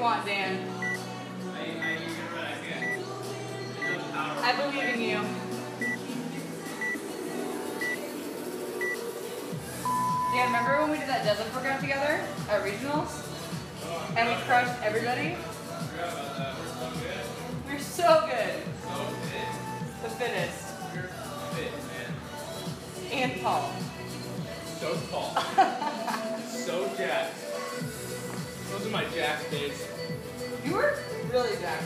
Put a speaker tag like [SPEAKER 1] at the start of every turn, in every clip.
[SPEAKER 1] want, Dan. I believe in you. Dan, remember when we did that deadlift workout together at regionals? And we crushed everybody? We're so good.
[SPEAKER 2] Days.
[SPEAKER 1] You were really jacked.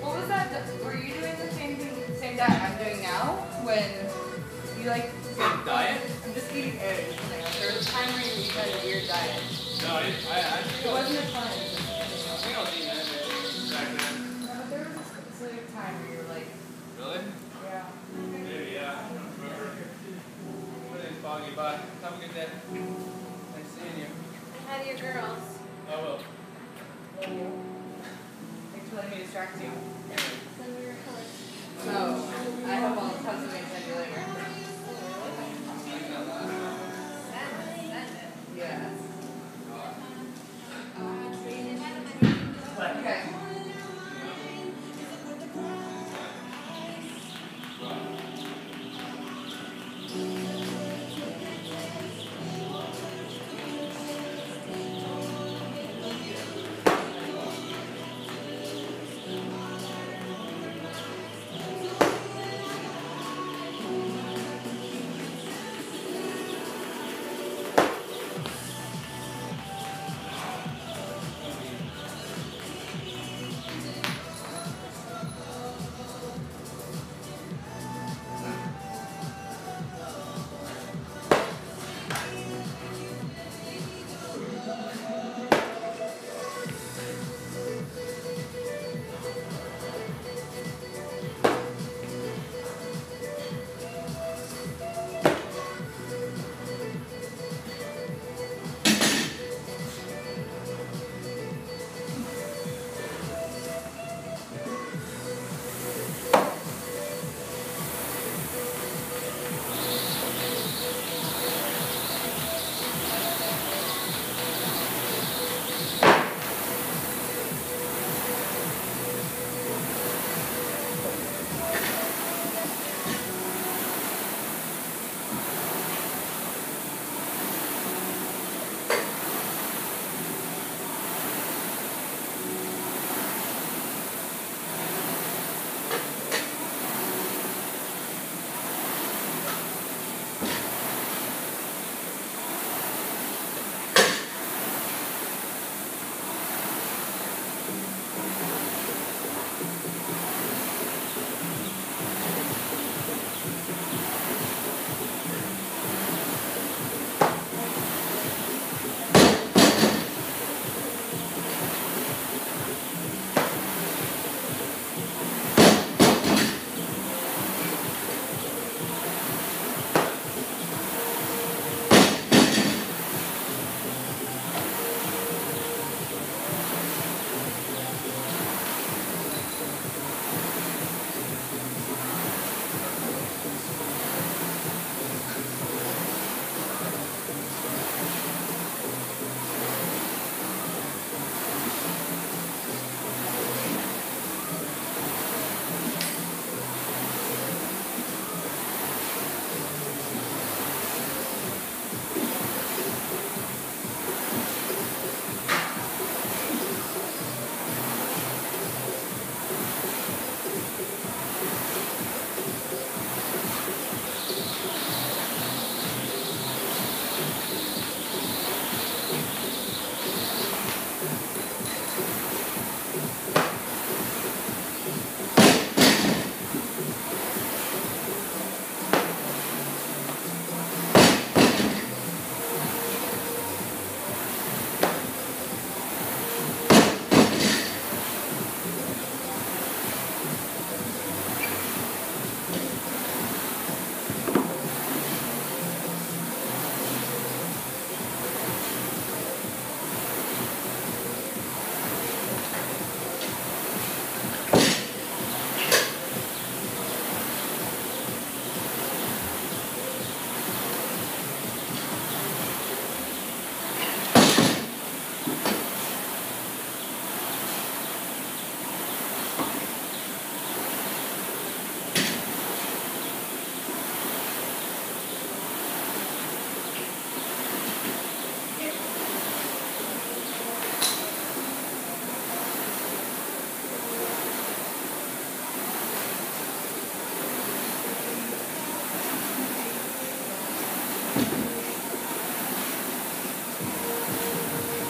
[SPEAKER 1] What was that? Were you doing the same thing, same diet I'm doing now? When you like
[SPEAKER 2] Same diet?
[SPEAKER 1] I'm just eating eggs. There was a time where you had a weird diet.
[SPEAKER 2] No, I, I, I think
[SPEAKER 1] It
[SPEAKER 2] I was,
[SPEAKER 1] wasn't a fun.
[SPEAKER 2] I think I was eating anything back then.
[SPEAKER 1] No, but there was a specific time where you were like,
[SPEAKER 2] Really?
[SPEAKER 1] yeah.
[SPEAKER 2] Maybe, yeah. I don't remember. Everything's foggy. Bye. Have a good day. Nice seeing you.
[SPEAKER 3] How do your girls?
[SPEAKER 2] I will.
[SPEAKER 1] Distract you.